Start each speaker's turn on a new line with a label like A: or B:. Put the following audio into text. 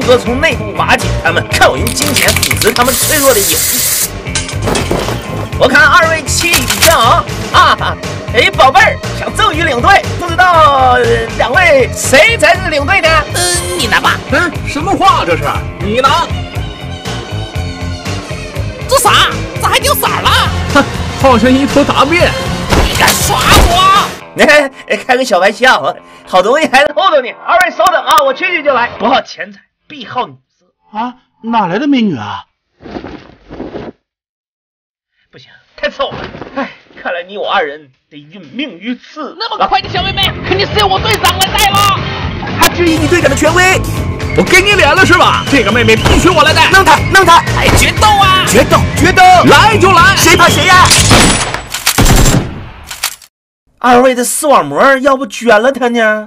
A: 格从内部瓦解他们，靠用金钱腐蚀他们脆弱的友谊。我看二位气宇轩昂啊！哎，宝贝儿，想赠予领队，不知道两位谁才是领队呢？
B: 嗯，你拿吧。
C: 嗯，什么话这是？你拿？
B: 这啥？咋还掉色了？
C: 哼，好像一坨大便。
B: 你敢耍我？
A: 哎，开个小玩笑，好东西还在后头呢。二位稍等啊，我去去就来。不好钱财，必好女色
D: 啊！哪来的美女啊？
A: 不行，太丑了。哎，看来你我二人得殒命于此。
B: 那么快的小妹妹，肯定是由我队长来带了。
A: 他质疑你队长的权威，
C: 我给你脸了是吧？这个妹妹必须我来带。
A: 弄她，弄她！
B: 来决斗啊！
A: 决斗，决斗！
C: 来就来，
A: 谁怕谁呀？二位的视网膜要不捐了他呢？